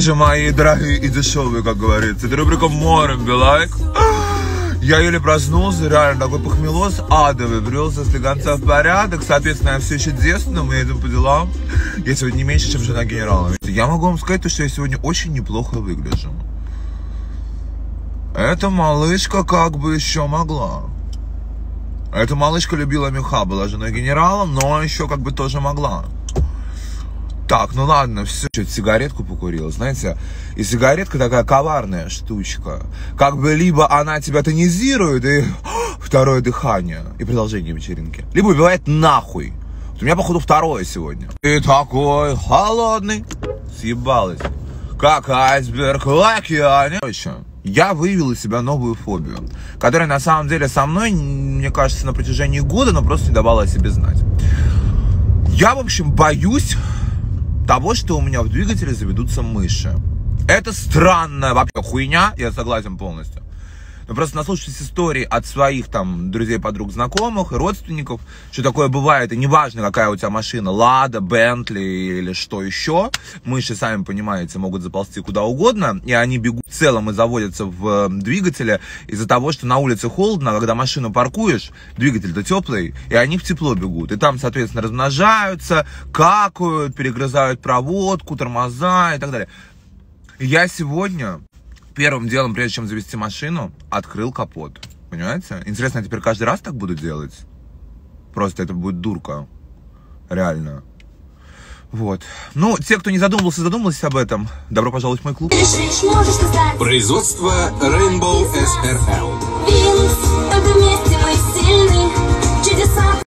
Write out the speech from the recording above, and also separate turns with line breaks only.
же мои дорогие и дешевые, как говорится. Это рубрика Морем Билайк. Я еле проснулся, реально такой похмелос адовый, брелся слегонца в порядок, соответственно, я все еще девственно, мы едем по делам. Я сегодня не меньше, чем жена генерала. Я могу вам сказать, что я сегодня очень неплохо выгляжу. Эта малышка как бы еще могла. Эта малышка любила меха, была женой генерала, но еще как бы тоже могла. Так, ну ладно, все, что-то сигаретку покурил, знаете, и сигаретка такая коварная штучка. Как бы либо она тебя тонизирует, и второе дыхание, и продолжение вечеринки. Либо убивает нахуй. Вот у меня, походу, второе сегодня. И такой холодный, съебалась, как айсберг в океане. Еще. Я выявил из себя новую фобию, которая на самом деле со мной, мне кажется, на протяжении года, но просто не давала о себе знать. Я, в общем, боюсь того, что у меня в двигателе заведутся мыши. Это странная вообще хуйня, я согласен полностью. Но просто наслушавшись истории от своих там друзей, подруг, знакомых и родственников, что такое бывает, и неважно, какая у тебя машина, Лада, Бентли или что еще, мыши, сами понимаете, могут заползти куда угодно, и они бегут в целом и заводятся в двигателе из-за того, что на улице холодно, а когда машину паркуешь, двигатель-то теплый, и они в тепло бегут. И там, соответственно, размножаются, какают, перегрызают проводку, тормоза и так далее. Я сегодня первым делом, прежде чем завести машину, открыл капот. Понимаете? Интересно, я теперь каждый раз так буду делать? Просто это будет дурка. Реально. Вот. Ну, те, кто не задумывался, задумывался об этом, добро пожаловать в мой клуб.
Производство Rainbow SRL.